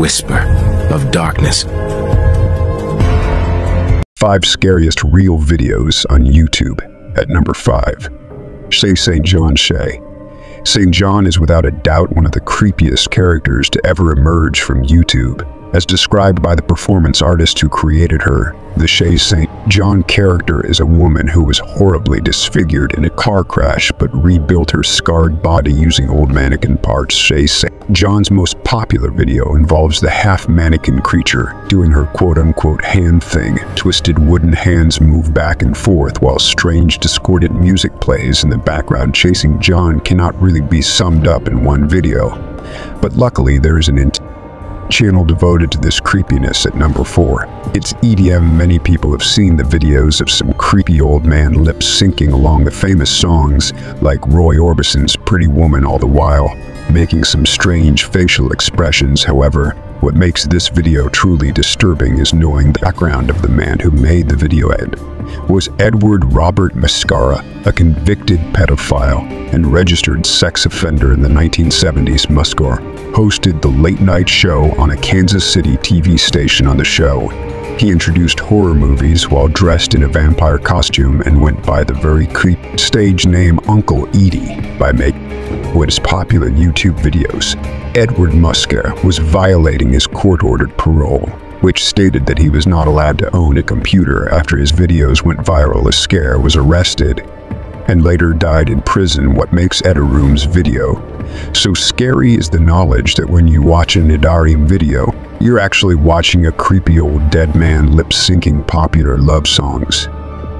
whisper of darkness. Five scariest real videos on YouTube. At number 5. Shay St. John Shay. St. John is without a doubt one of the creepiest characters to ever emerge from YouTube. As described by the performance artist who created her, the Shay St. John character is a woman who was horribly disfigured in a car crash but rebuilt her scarred body using old mannequin parts. Shay St. John's most popular video involves the half-mannequin creature doing her quote-unquote hand thing. Twisted wooden hands move back and forth while strange discordant music plays in the background. Shay St. John cannot really be summed up in one video. But luckily there is an channel devoted to this creepiness at number 4. It's EDM many people have seen the videos of some creepy old man lip syncing along the famous songs like Roy Orbison's Pretty Woman all the while, making some strange facial expressions. However, what makes this video truly disturbing is knowing the background of the man who made the video ed was Edward Robert Mascara, a convicted pedophile and registered sex offender in the 1970s. Mascara hosted the late night show on a Kansas City TV station on the show. He introduced horror movies while dressed in a vampire costume and went by the very creepy stage name Uncle Edie by making what his popular YouTube videos. Edward Mascara was violating his court-ordered parole which stated that he was not allowed to own a computer after his videos went viral. A scare was arrested and later died in prison what makes Edaroom's video. So scary is the knowledge that when you watch an Edaroom video, you're actually watching a creepy old dead man lip-syncing popular love songs.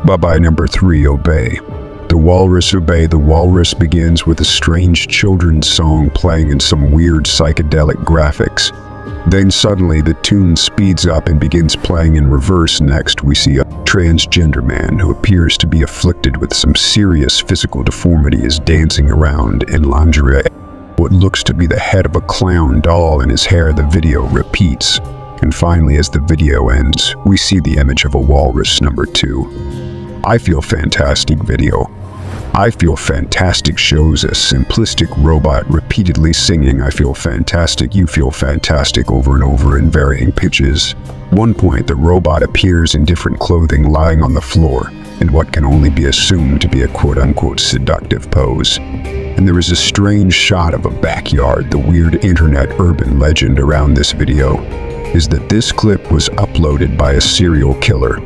Bye-bye number 3 Obey. The Walrus Obey The Walrus begins with a strange children's song playing in some weird psychedelic graphics. Then suddenly the tune speeds up and begins playing in reverse. Next, we see a transgender man who appears to be afflicted with some serious physical deformity is dancing around in lingerie. What looks to be the head of a clown doll in his hair, the video repeats. And finally, as the video ends, we see the image of a walrus number two. I feel fantastic video. I Feel Fantastic shows a simplistic robot repeatedly singing I Feel Fantastic, You Feel Fantastic over and over in varying pitches. One point, the robot appears in different clothing lying on the floor in what can only be assumed to be a quote-unquote seductive pose. And there is a strange shot of a backyard. The weird internet urban legend around this video is that this clip was uploaded by a serial killer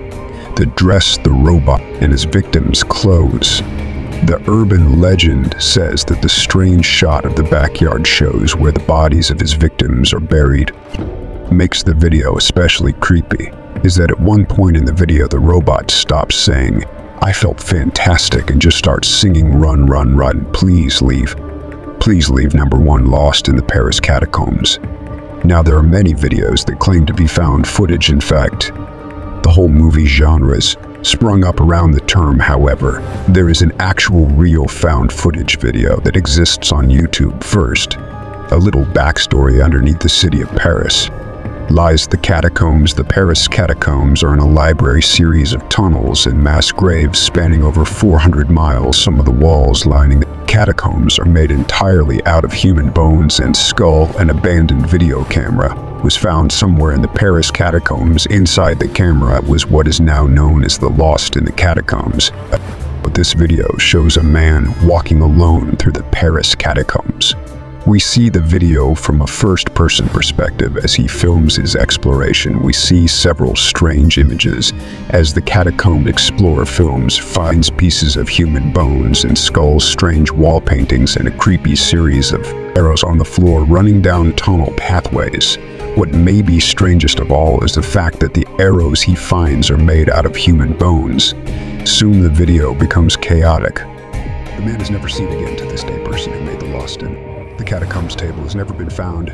that dressed the robot in his victim's clothes. The urban legend says that the strange shot of the backyard shows where the bodies of his victims are buried. Makes the video especially creepy is that at one point in the video the robot stops saying, I felt fantastic and just starts singing run run run, please leave. Please leave number one lost in the Paris catacombs. Now there are many videos that claim to be found footage in fact. The whole movie genres sprung up around the term, however. There is an actual real found footage video that exists on YouTube first. A little backstory underneath the city of Paris lies the catacombs. The Paris catacombs are in a library series of tunnels and mass graves spanning over 400 miles. Some of the walls lining the catacombs are made entirely out of human bones and skull. and abandoned video camera was found somewhere in the Paris catacombs. Inside the camera was what is now known as the Lost in the Catacombs. But this video shows a man walking alone through the Paris catacombs. We see the video from a first-person perspective as he films his exploration. We see several strange images as the catacomb explorer films finds pieces of human bones and skulls, strange wall paintings, and a creepy series of arrows on the floor running down tunnel pathways. What may be strangest of all is the fact that the arrows he finds are made out of human bones. Soon the video becomes chaotic. The man is never seen again to this day, person who made the Lost in. The catacombs table has never been found,